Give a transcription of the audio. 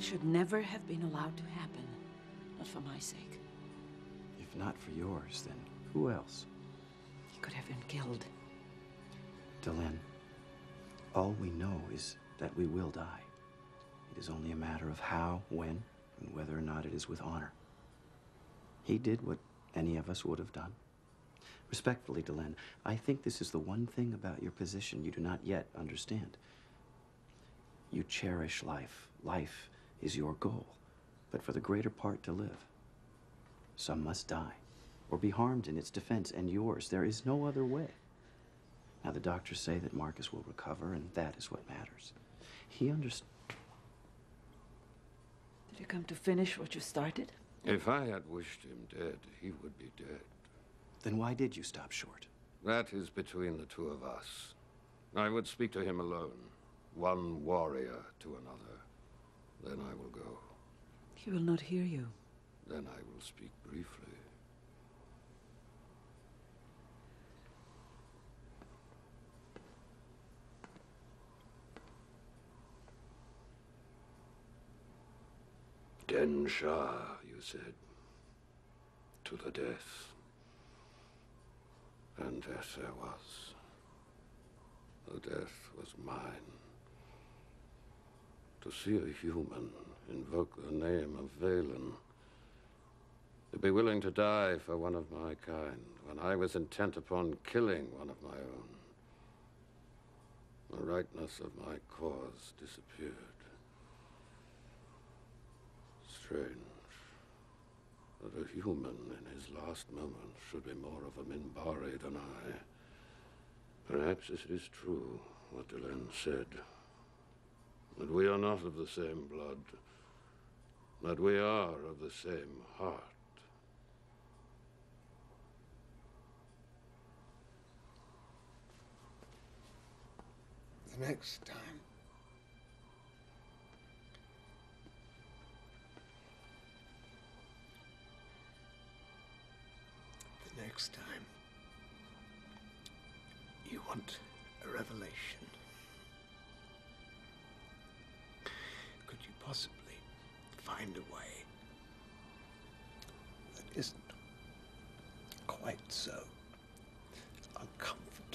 Should never have been allowed to happen. Not for my sake. If not for yours, then who else? He could have been killed. Delenn, all we know is that we will die. It is only a matter of how, when, and whether or not it is with honor. He did what any of us would have done. Respectfully, Delenn, I think this is the one thing about your position you do not yet understand. You cherish life. Life is your goal. But for the greater part to live, some must die or be harmed in its defense, and yours. There is no other way. Now, the doctors say that Marcus will recover, and that is what matters. He understands. Did you come to finish what you started? If I had wished him dead, he would be dead. Then why did you stop short? That is between the two of us. I would speak to him alone, one warrior to another. Then I will go. He will not hear you. Then I will speak briefly. Denn'sha, you said. To the death. And death there was. The death was mine. To see a human invoke the name of Valen. To be willing to die for one of my kind when I was intent upon killing one of my own. The rightness of my cause disappeared. Strange that a human in his last moments should be more of a Minbari than I. Perhaps it is true what Delenn said. That we are not of the same blood. That we are of the same heart. The next time. The next time. You want a revelation. Find a way that isn't quite so uncomfortable?